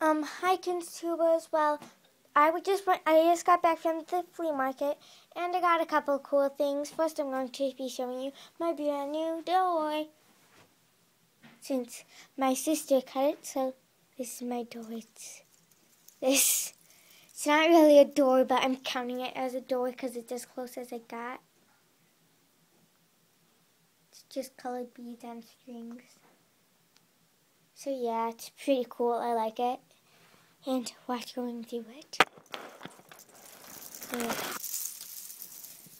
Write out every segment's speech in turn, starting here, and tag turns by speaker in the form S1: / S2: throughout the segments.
S1: Um, hi, Tubers. Well, I would just I just got back from the flea market, and I got a couple cool things. First, I'm going to be showing you my brand new door. Since my sister cut it, so this is my door. It's this. It's not really a door, but I'm counting it as a door because it's as close as I got. It's just colored beads and strings. So yeah, it's pretty cool. I like it. And watch going through it. Yeah.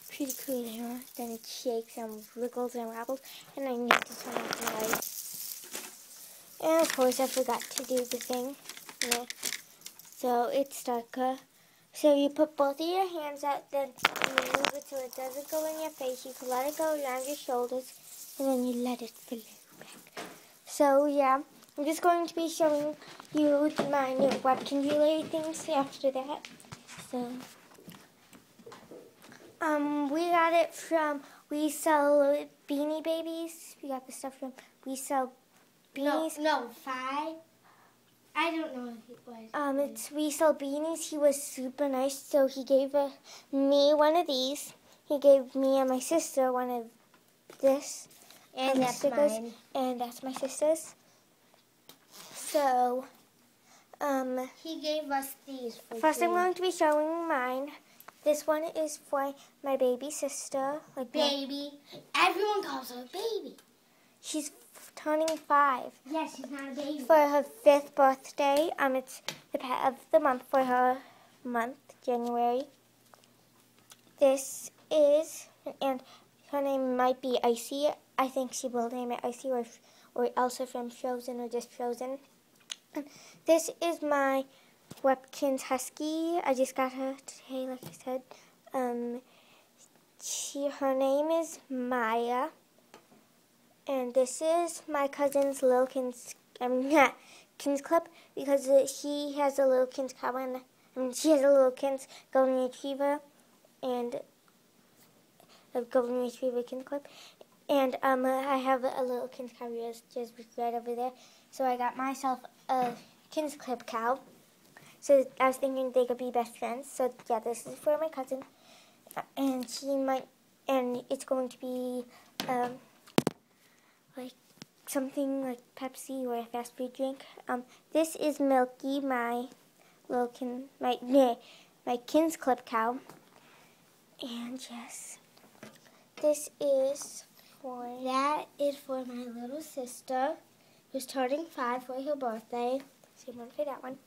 S1: Pretty cool here. Then it shakes and wriggles and wobbles. And I need to turn off the lights. And of course I forgot to do the thing. Yeah. So it's stuck. Uh, so you put both of your hands out, then you move it so it doesn't go in your face. You can let it go around your shoulders, and then you let it flow back. So yeah. I'm just going to be showing you my new webkin relay things after that. So, um, we got it from We Sell Beanie Babies. We got the stuff from We Sell Beanies.
S2: No, no, five. I don't know if it was.
S1: Um, it's We Sell Beanies. He was super nice, so he gave uh, me one of these. He gave me and my sister one of this.
S2: And that's stickers, mine.
S1: And that's my sister's. So, um,
S2: he gave us these.
S1: first, I'm going to be showing mine. This one is for my baby sister.
S2: Like baby. Everyone calls her a baby.
S1: She's turning five.
S2: Yes, she's not a baby.
S1: For her fifth birthday. Um, it's the pet of the month for her month, January. This is, and her name might be Icy. I think she will name it Icy or, or Elsa from Frozen or just Frozen. This is my Webkinz Husky. I just got her today, like I said. Um, she, her name is Maya. And this is my cousin's little Kinz, I mean, not Kinz clip, because she has a little Kinz cow and, I mean, she has a little Kinz golden retriever and a golden retriever Kinz clip. And um, I have a little Kinz cow just right over there. So I got myself a Kinz clip cow. So I was thinking they could be best friends. So yeah, this is for my cousin, and she might, and it's going to be um, like something like Pepsi or a fast food drink. Um, this is Milky, my little kin, my my Kinz clip cow, and yes, this is for
S2: that is for my little sister who's turning five for her birthday.
S1: She went for that one.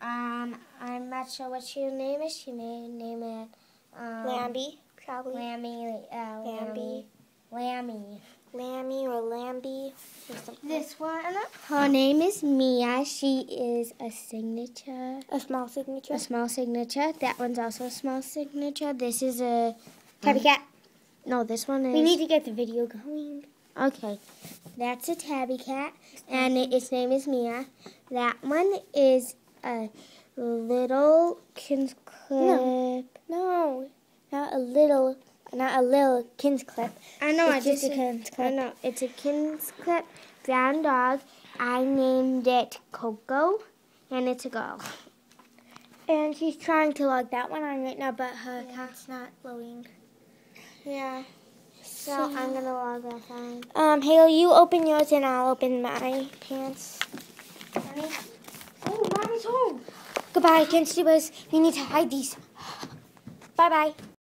S2: Um, I'm not sure what her name is. She may name it
S1: um, Lambie, probably.
S2: Lambie, uh, Lambie. Lammy,
S1: Lammy or Lambie or.
S2: This one, her name is Mia. She is a signature.
S1: A small signature.
S2: A small signature. That one's also a small signature. This is a
S1: tabby um, cat.
S2: No, this one is.
S1: We need to get the video going.
S2: Okay, that's a tabby cat, and its name is Mia. That one is a little Kinz clip.
S1: No, no, not a little, not a little Kinz clip.
S2: I know, it's I just a Kinz clip. I know, it's a Kinz clip brown dog. I named it Coco, and it's a girl.
S1: And she's trying to log that one on right now, but her yeah. account's not loading.
S2: Yeah. So, so I'm gonna log that fine.
S1: Um, Haley, you open yours and I'll open my pants.
S2: Oh, mommy's home.
S1: Goodbye, Tubers. We need to hide these. Bye bye.